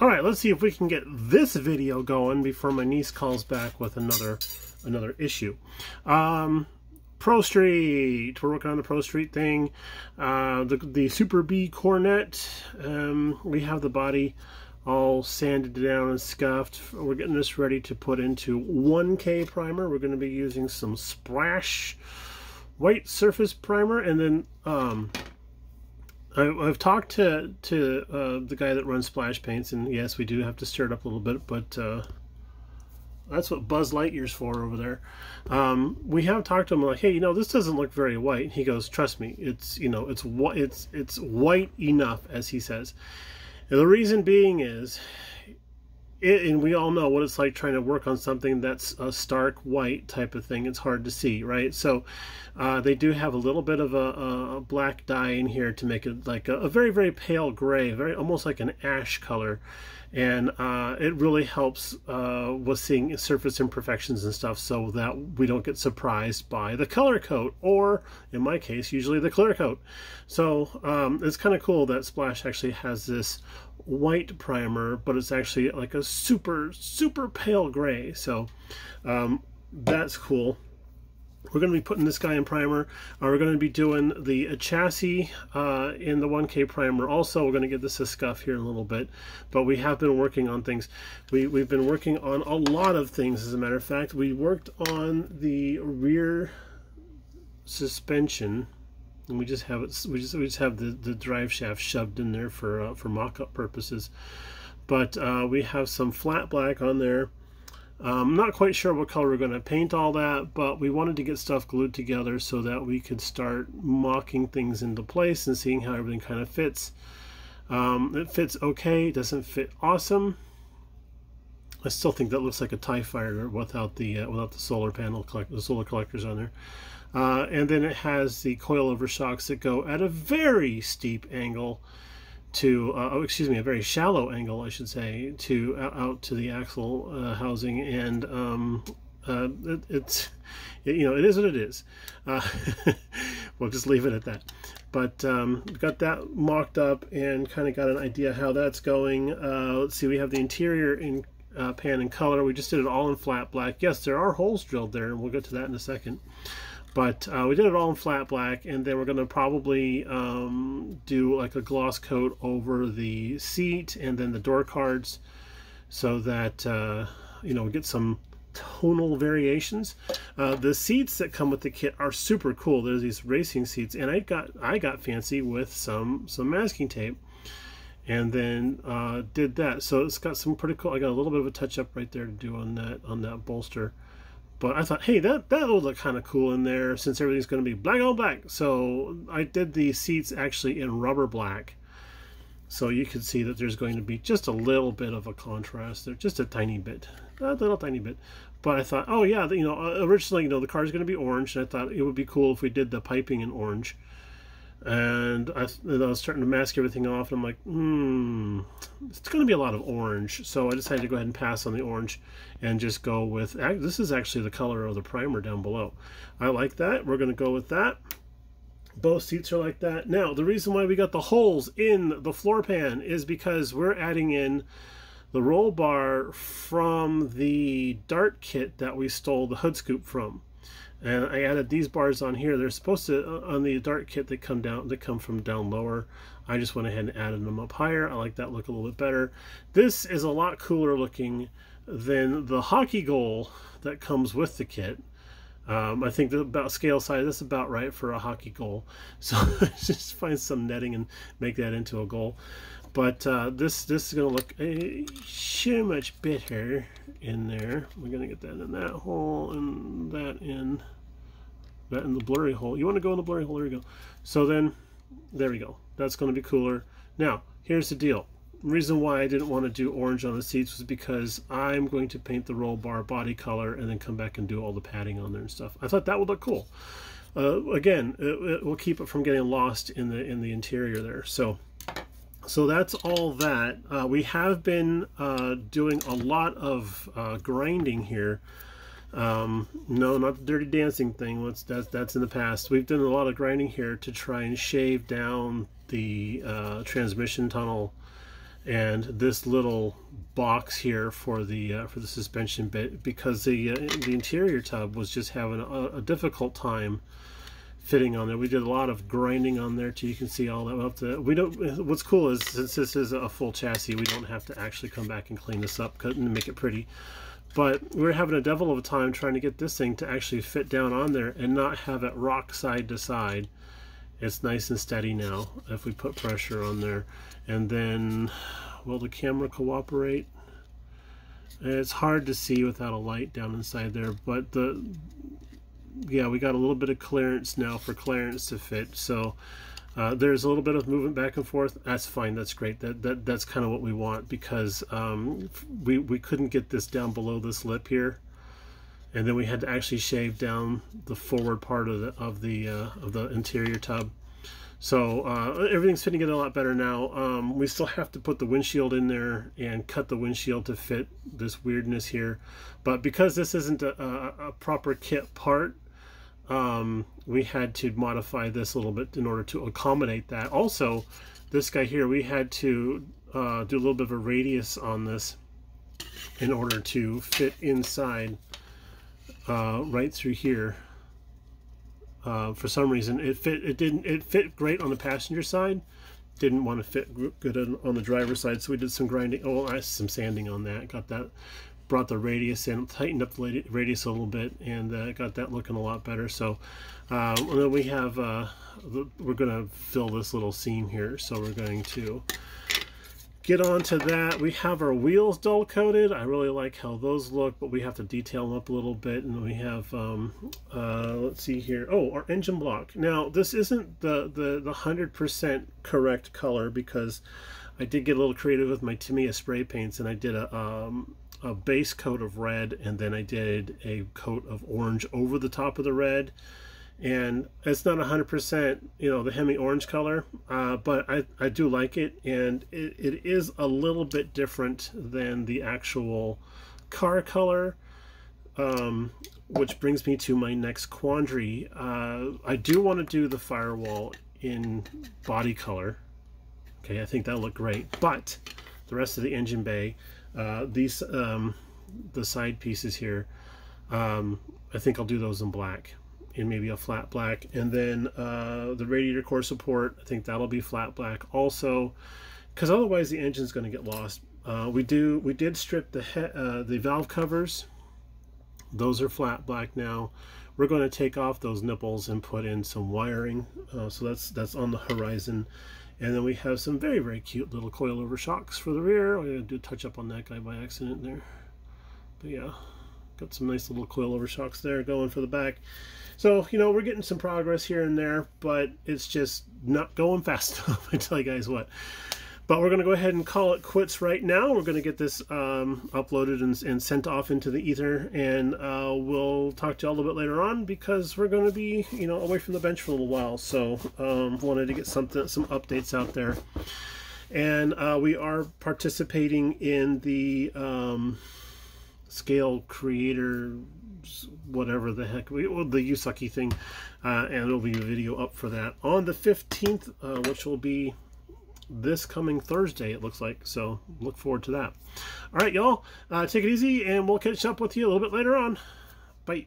All right, let's see if we can get this video going before my niece calls back with another another issue. Um, Pro Street. We're working on the Pro Street thing. Uh, the, the Super Bee Coronet. Um, we have the body all sanded down and scuffed. We're getting this ready to put into 1K primer. We're going to be using some Splash white surface primer. And then um, I, have talked to, to uh, the guy that runs Splash Paints. And yes, we do have to stir it up a little bit. But uh, that's what Buzz Lightyear's for over there. Um, we have talked to him like, hey, you know, this doesn't look very white. He goes, trust me, it's you know, it's it's it's white enough, as he says. And the reason being is, it, and we all know what it's like trying to work on something that's a stark white type of thing. It's hard to see, right? So uh, they do have a little bit of a, a, black dye in here to make it like a, a very very pale gray, very almost like an ash color and uh, it really helps uh, with seeing surface imperfections and stuff so that we don't get surprised by the color coat or in my case usually the clear coat. So um, it's kind of cool that Splash actually has this white primer but it's actually like a super super pale gray. So um, that's cool we're going to be putting this guy in primer. Uh, we're going to be doing the chassis uh, in the 1K primer. Also, we're going to get this a scuff here in a little bit, but we have been working on things. We, we've been working on a lot of things, as a matter of fact. We worked on the rear suspension, and we just have it. We just we just have the the drive shaft shoved in there for uh, for mock-up purposes. But uh, we have some flat black on there I'm not quite sure what color we're going to paint all that, but we wanted to get stuff glued together so that we could start mocking things into place and seeing how everything kind of fits. Um, it fits okay, it doesn't fit awesome. I still think that looks like a TIE fighter without the uh, without the solar panel, collect the solar collectors on there. Uh, and then it has the coilover shocks that go at a very steep angle to, uh, oh, excuse me, a very shallow angle, I should say, to uh, out to the axle uh, housing, and um, uh, it, it's, you know, it is what it is. Uh, we'll just leave it at that. But um, got that mocked up and kind of got an idea how that's going. Uh, let's see, we have the interior in pan and color. We just did it all in flat black. Yes, there are holes drilled there, and we'll get to that in a second. But uh, we did it all in flat black, and then we're going to probably um, do like a gloss coat over the seat and then the door cards so that, uh, you know, get some tonal variations. Uh, the seats that come with the kit are super cool. There's these racing seats, and I got I got fancy with some some masking tape, and then uh, did that. So it's got some pretty cool. I got a little bit of a touch up right there to do on that on that bolster. But I thought, hey, that that will look kind of cool in there since everything's going to be black on black. So I did the seats actually in rubber black. So you can see that there's going to be just a little bit of a contrast there, just a tiny bit, a little tiny bit. But I thought, oh yeah, you know, uh, originally, you know, the car is going to be orange, and I thought it would be cool if we did the piping in orange and I, I, was starting to mask everything off and I'm like hmm it's going to be a lot of orange. So I decided to go ahead and pass on the orange and just go with this is actually the color of the primer down below. I like that. We're going to go with that. Both seats are like that. Now the reason why we got the holes in the floor pan is because we're adding in the roll bar from the dart kit that we stole the hood scoop from. And I added these bars on here. They're supposed to uh, on the dart kit that come down that come from down lower. I just went ahead and added them up higher. I like that look a little bit better. This is a lot cooler looking than the hockey goal that comes with the kit. Um, I think the about scale size that's about right for a hockey goal. So just find some netting and make that into a goal but uh, this this is going to look a, so much better in there. We're going to get that in that hole and that in that in the blurry hole. You want to go in the blurry hole? There we go. So then, there we go. That's going to be cooler. Now, here's the deal. Reason why I didn't want to do orange on the seats was because I'm going to paint the roll bar body color and then come back and do all the padding on there and stuff. I thought that would look cool. Uh, again, it, it will keep it from getting lost in the in the interior there. So so that's all that. Uh, we have been uh, doing a lot of uh, grinding here. Um, no, not the dirty dancing thing. That's, that's, that's in the past. We've done a lot of grinding here to try and shave down the uh, transmission tunnel and this little box here for the uh, for the suspension bit because the uh, the interior tub was just having a, a, difficult time fitting on there. We did a lot of grinding on there too. You can see all that up to we don't. What's cool is since this is a full chassis, we don't have to actually come back and clean this up and make it pretty. But we are having a devil of a time trying to get this thing to actually fit down on there and not have it rock side to side. It's nice and steady now if we put pressure on there. And then, will the camera cooperate? It's hard to see without a light down inside there, but the yeah, we got a little bit of clearance now for clearance to fit. So uh, there's a little bit of movement back and forth. That's fine. That's great. That, that that's kind of what we want because um, we we couldn't get this down below this lip here, and then we had to actually shave down the forward part of the of the uh, of the interior tub. So uh, everything's fitting in a lot better now. Um, we still have to put the windshield in there and cut the windshield to fit this weirdness here. But because this isn't a, a, a proper kit part, um, we had to modify this a little bit in order to accommodate that. Also, this guy here, we had to uh, do a little bit of a radius on this in order to fit inside uh, right through here. Uh, for some reason, it fit. It didn't. It fit great on the passenger side. Didn't want to fit good on, on the driver's side, so we did some grinding. Oh, I some sanding on that. Got that brought the radius in, tightened up the radius a little bit, and uh, got that looking a lot better. So uh, then we have, uh, we're going to fill this little seam here. So we're going to get on to that. We have our wheels dull coated. I really like how those look, but we have to detail them up a little bit. And we have, um, uh, let's see here. Oh, our engine block. Now, this isn't the, the, the 100% correct color because I did get a little creative with my Tamiya spray paints and I did a, um, a base coat of red and then I did a coat of orange over the top of the red and it's not 100% you know the Hemi orange color uh, but I, I do like it. And it, it is a little bit different than the actual car color um, which brings me to my next quandary. Uh, I do want to do the firewall in body color. Okay I think that'll look great but the rest of the engine bay uh, these um, the side pieces here um, I think I'll do those in black in maybe a flat black. And then uh, the radiator core support I think that'll be flat black also because otherwise the engine's going to get lost. Uh, we do we did strip the uh, the valve covers. Those are flat black now. We're going to take off those nipples and put in some wiring uh, so that's that's on the horizon. And then we have some very, very cute little coilover shocks for the rear. I'm going to do a touch up on that guy by accident there. But yeah, got some nice little coilover shocks there going for the back. So, you know, we're getting some progress here and there, but it's just not going fast enough. I tell you guys what. But we're going to go ahead and call it quits right now. We're going to get this um, uploaded and, and, sent off into the ether, and uh, we'll talk to you a little bit later on because we're going to be, you know, away from the bench for a little while. So um, wanted to get something, some updates out there, and uh, we are participating in the um, scale creator whatever the heck we well, the Usagi thing uh, and it'll be a video up for that on the 15th uh, which will be this coming Thursday, it looks like. So look forward to that. All right, y'all, uh, take it easy, and we'll catch up with you a little bit later on. Bye.